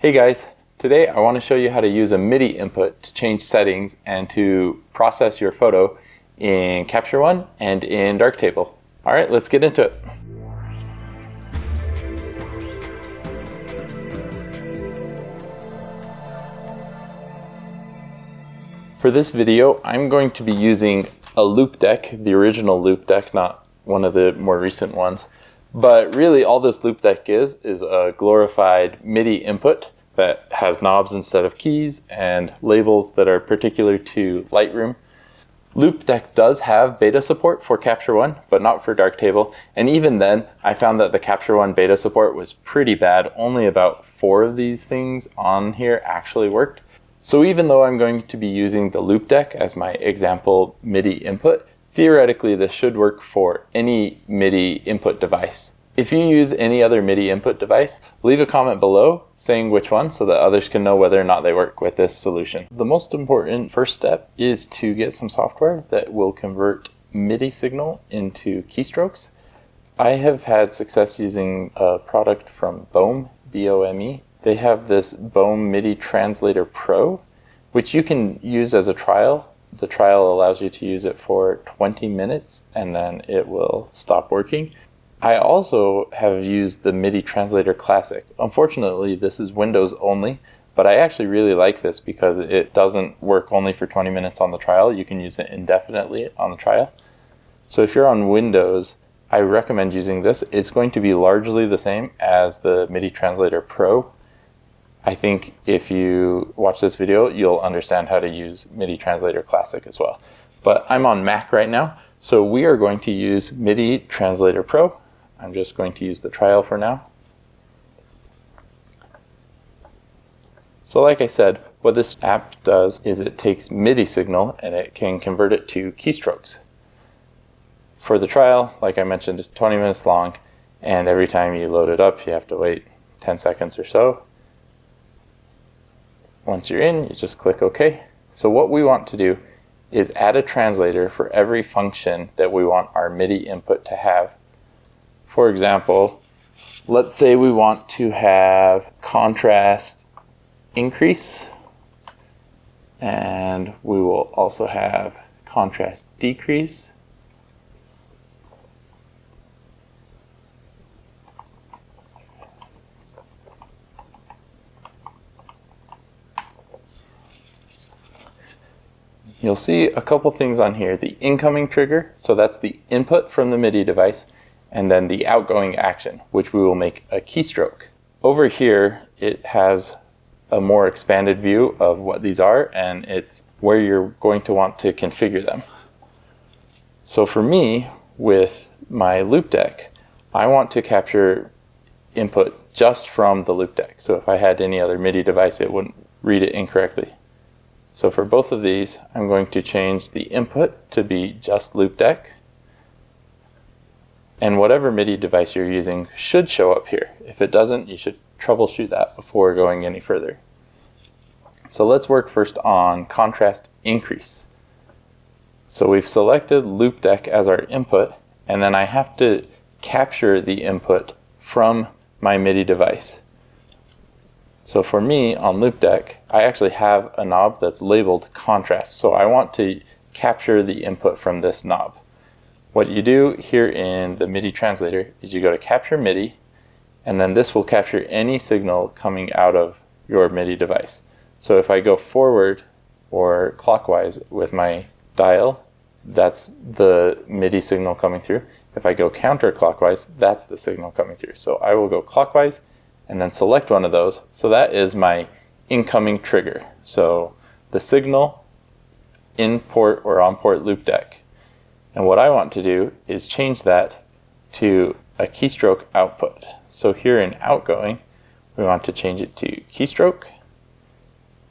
Hey guys, today I want to show you how to use a MIDI input to change settings and to process your photo in Capture One and in Darktable. All right, let's get into it. For this video, I'm going to be using a Loupedeck, the original Loupedeck, not one of the more recent ones. But really, all this Loupedeck is, is a glorified MIDI input that has knobs instead of keys and labels that are particular to Lightroom. Loupedeck does have beta support for Capture One, but not for Darktable. And even then, I found that the Capture One beta support was pretty bad. Only about four of these things on here actually worked. So even though I'm going to be using the Loupedeck as my example MIDI input, Theoretically, this should work for any MIDI input device. If you use any other MIDI input device, leave a comment below saying which one so that others can know whether or not they work with this solution. The most important first step is to get some software that will convert MIDI signal into keystrokes. I have had success using a product from BOME, B-O-M-E. They have this BOME MIDI Translator Pro, which you can use as a trial the trial allows you to use it for 20 minutes and then it will stop working. I also have used the MIDI Translator Classic. Unfortunately, this is Windows only, but I actually really like this because it doesn't work only for 20 minutes on the trial. You can use it indefinitely on the trial. So if you're on Windows, I recommend using this. It's going to be largely the same as the MIDI Translator Pro, I think if you watch this video, you'll understand how to use MIDI Translator Classic as well. But I'm on Mac right now, so we are going to use MIDI Translator Pro. I'm just going to use the trial for now. So like I said, what this app does is it takes MIDI signal and it can convert it to keystrokes. For the trial, like I mentioned, it's 20 minutes long, and every time you load it up, you have to wait 10 seconds or so. Once you're in, you just click OK. So what we want to do is add a translator for every function that we want our MIDI input to have. For example, let's say we want to have contrast increase and we will also have contrast decrease you'll see a couple things on here. The incoming trigger, so that's the input from the MIDI device, and then the outgoing action, which we will make a keystroke. Over here, it has a more expanded view of what these are, and it's where you're going to want to configure them. So for me, with my Loupedeck, I want to capture input just from the Loupedeck. So if I had any other MIDI device, it wouldn't read it incorrectly. So for both of these, I'm going to change the input to be just Loupedeck. And whatever MIDI device you're using should show up here. If it doesn't, you should troubleshoot that before going any further. So let's work first on contrast increase. So we've selected Loupedeck as our input, and then I have to capture the input from my MIDI device. So for me on Loupedeck, I actually have a knob that's labeled contrast. So I want to capture the input from this knob. What you do here in the MIDI translator is you go to capture MIDI, and then this will capture any signal coming out of your MIDI device. So if I go forward or clockwise with my dial, that's the MIDI signal coming through. If I go counterclockwise, that's the signal coming through. So I will go clockwise and then select one of those. So that is my incoming trigger. So the signal in port or on port Loupedeck. And what I want to do is change that to a keystroke output. So here in outgoing, we want to change it to keystroke.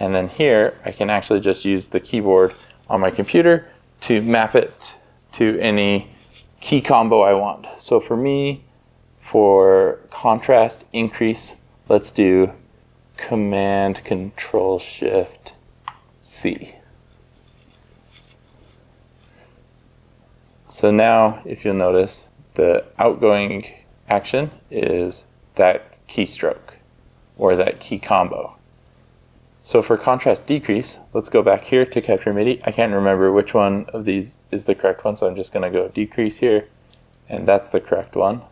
And then here, I can actually just use the keyboard on my computer to map it to any key combo I want. So for me, for contrast increase, let's do Command Control Shift C. So now, if you'll notice, the outgoing action is that keystroke. or that key combo. So for contrast decrease, let's go back here to capture MIDI. I can't remember which one of these is the correct one, so I'm just going to go decrease here, and that's the correct one.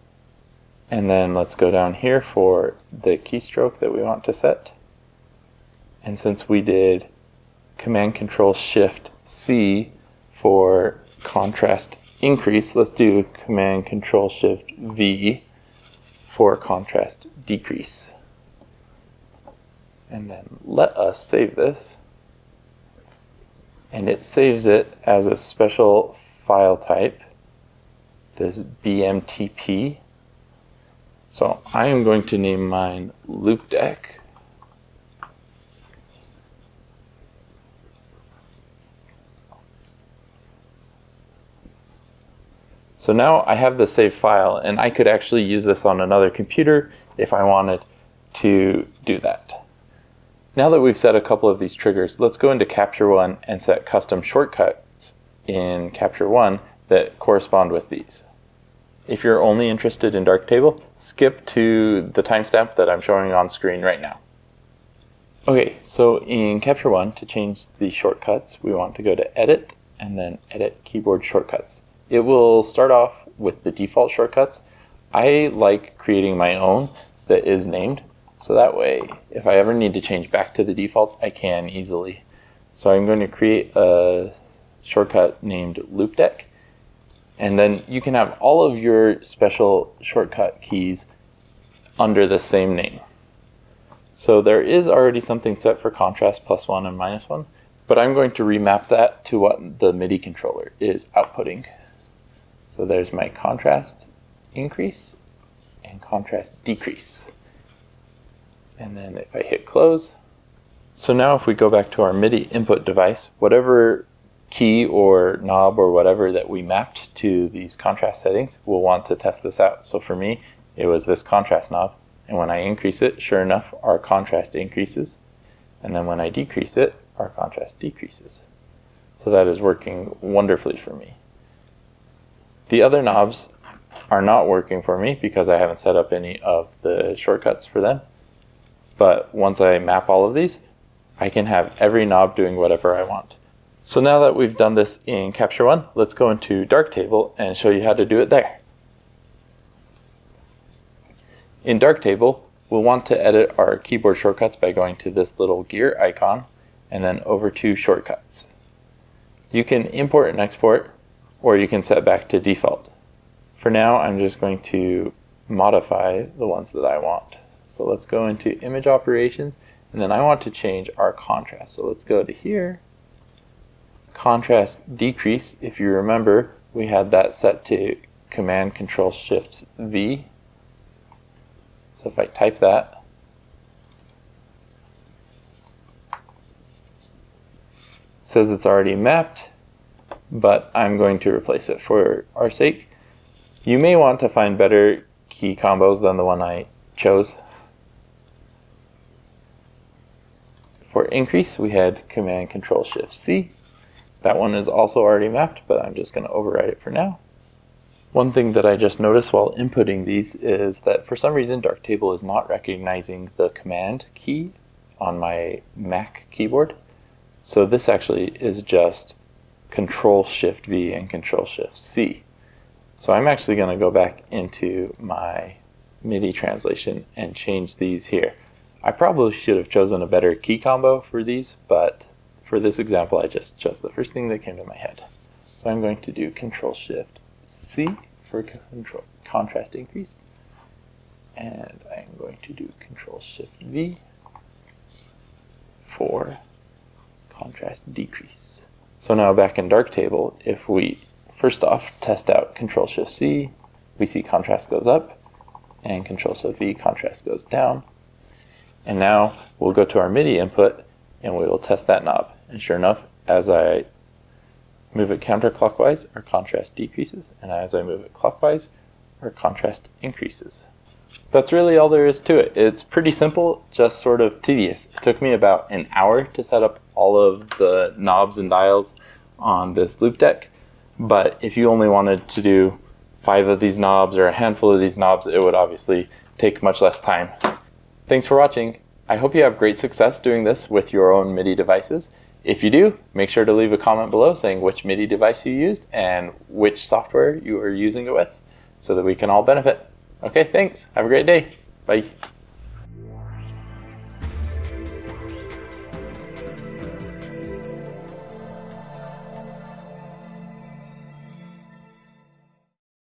And then let's go down here for the keystroke that we want to set. And since we did Command Control Shift C for contrast increase, let's do Command Control Shift V for contrast decrease. And then let us save this. And it saves it as a special file type, this BMTP. So I am going to name mine Loupedeck. So now I have the saved file and I could actually use this on another computer if I wanted to do that. Now that we've set a couple of these triggers, let's go into Capture One and set custom shortcuts in Capture One that correspond with these. If you're only interested in Darktable, skip to the timestamp that I'm showing on screen right now. Okay, so in Capture One, to change the shortcuts, we want to go to Edit and then Edit Keyboard Shortcuts. It will start off with the default shortcuts. I like creating my own that is named. So that way, if I ever need to change back to the defaults, I can easily. So I'm going to create a shortcut named Loupedeck. And then you can have all of your special shortcut keys under the same name. So there is already something set for contrast plus one and minus one, but I'm going to remap that to what the MIDI controller is outputting. So there's my contrast increase and contrast decrease. And then if I hit close, so now if we go back to our MIDI input device, whatever key or knob or whatever that we mapped to these contrast settings, we'll want to test this out. So for me, it was this contrast knob. And when I increase it, sure enough, our contrast increases. And then when I decrease it, our contrast decreases. So that is working wonderfully for me. The other knobs are not working for me because I haven't set up any of the shortcuts for them. But once I map all of these, I can have every knob doing whatever I want. So now that we've done this in Capture One, let's go into Darktable and show you how to do it there. In Darktable, we'll want to edit our keyboard shortcuts by going to this little gear icon and then over to Shortcuts. You can import and export or you can set back to default. For now, I'm just going to modify the ones that I want. So let's go into image operations, and then I want to change our contrast. So let's go to here, contrast decrease. If you remember, we had that set to Command Control Shift V. So if I type that, says it's already mapped but I'm going to replace it for our sake. You may want to find better key combos than the one I chose. For increase, we had Command Control Shift C. That one is also already mapped, but I'm just going to override it for now. One thing that I just noticed while inputting these is that for some reason Darktable is not recognizing the Command key on my Mac keyboard. So this actually is just Control Shift V and Control Shift C. So I'm actually going to go back into my MIDI translation and change these here. I probably should have chosen a better key combo for these, but for this example I just chose the first thing that came to my head. So I'm going to do Control Shift C for control contrast increase, and I'm going to do Control Shift V for contrast decrease. So now back in Darktable, if we first off test out Control Shift C, we see contrast goes up, and Control Shift V, contrast goes down. And now we'll go to our MIDI input and we will test that knob. And sure enough, as I move it counterclockwise, our contrast decreases, and as I move it clockwise, our contrast increases. That's really all there is to it. It's pretty simple, just sort of tedious. It took me about an hour to set up all of the knobs and dials on this Loupedeck, But if you only wanted to do five of these knobs or a handful of these knobs, it would obviously take much less time. Thanks for watching. I hope you have great success doing this with your own MIDI devices. If you do, make sure to leave a comment below saying which MIDI device you used and which software you are using it with so that we can all benefit. Okay, thanks. Have a great day. Bye.